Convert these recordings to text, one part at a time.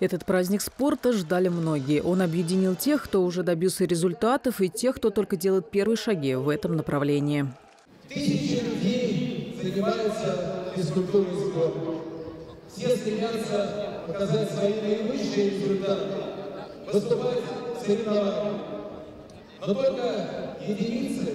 Этот праздник спорта ждали многие. Он объединил тех, кто уже добился результатов, и тех, кто только делает первые шаги в этом направлении. Тысячи людей занимаются физкультурой и. Все стремятся показать свои наивысшие результаты, выступать в соревнованиях. Но только единицы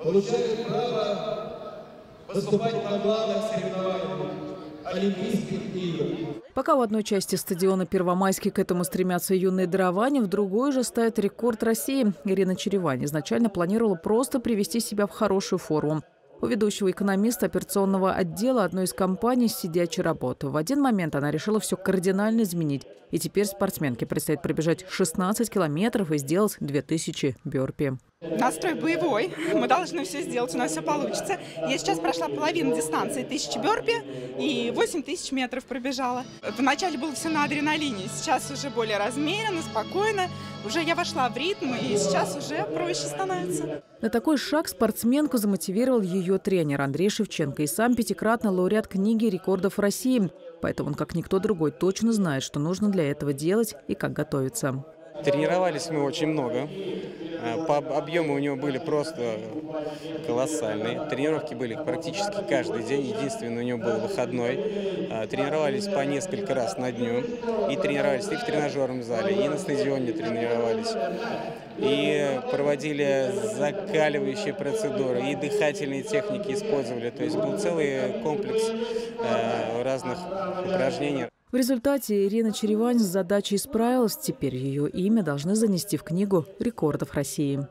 получают право выступать на главных соревнованиях Олимпийских игр. Пока в одной части стадиона Первомайский к этому стремятся юные дарования, в другой же ставит рекорд России. Ирина Черевань изначально планировала просто привести себя в хорошую форму. У ведущего экономиста операционного отдела одной из компаний сидячая работа. В один момент она решила все кардинально изменить. И теперь спортсменке предстоит пробежать 16 километров и сделать 2000 бёрпи. Настрой боевой. Мы должны все сделать, у нас все получится. Я сейчас прошла половину дистанции, тысячи бёрпи и 8 тысяч метров пробежала. Вначале было все на адреналине, сейчас уже более размеренно, спокойно. Уже я вошла в ритм, и сейчас уже проще становится. На такой шаг спортсменку замотивировал ее тренер Андрей Шевченко и сам пятикратный лауреат книги рекордов России. Поэтому он, как никто другой, точно знает, что нужно для этого делать и как готовиться. Тренировались мы очень много. Э, по объему у него были просто колоссальные. Тренировки были практически каждый день. Единственное, у него был выходной. Э, тренировались по несколько раз на дню. И тренировались и в тренажерном зале, и на стадионе тренировались. И проводили закаливающие процедуры, и дыхательные техники использовали. То есть был целый комплекс э, разных упражнений. В результате Ирина Черевань с задачей справилась. Теперь ее имя должны занести в книгу рекордов России.